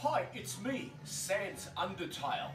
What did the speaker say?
Hi, it's me, Sans Undertale.